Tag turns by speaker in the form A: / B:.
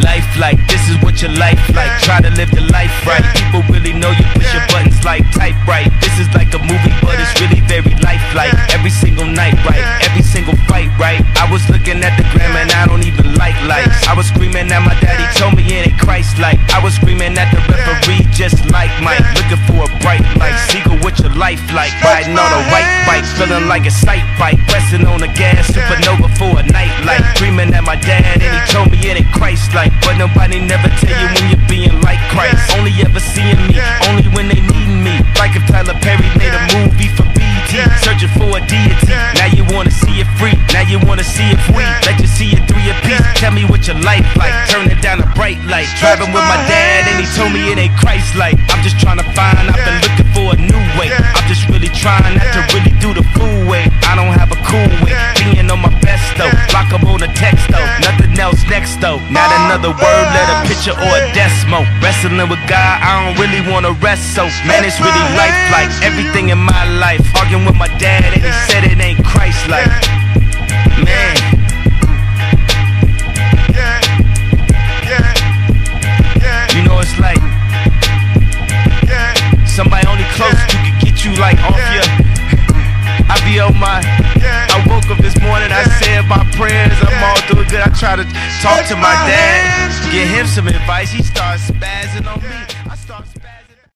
A: Life like this is what your life like. Try to live your life right. People really know you push your buttons like type right. This is like a movie, but it's really very lifelike. Every single night, right? Every single fight, right? I was looking at the gram and I don't even like lights. I was screaming at my daddy, told me it ain't Christ like. I was screaming at the referee, just feeling like a sight bike. Pressing on the gas, supernova for a night light. Dreaming at my dad, and he told me it ain't Christ like. But nobody never tell you when you're being like Christ. Only ever seeing me, only when they needing me. Like if Tyler Perry made a movie for BET, searching for a deity. Now you wanna see it free, now you wanna see it free. Let you see it three a piece. Tell me what your life like. Turn it down a bright light. Driving with my dad, and he told me it ain't Christ like. I'm just trying to find, I've been looking for a new way. I'm just really trying not to really do the fool way. I don't have a cool way. Being on my best though. Block up on the text though. Nothing else next though. Not another word, let a picture or a desmo. Wrestling with God, I don't really wanna rest so. Man, it's really life like everything in my life. Arguing with my dad, and he said it ain't Christ like. Man. You know it's like somebody only close to could get you like off your. I be on my. I woke up this morning, I said my prayers, I'm all doing good. I try to talk to my dad, get him some advice. He starts spazzing on me.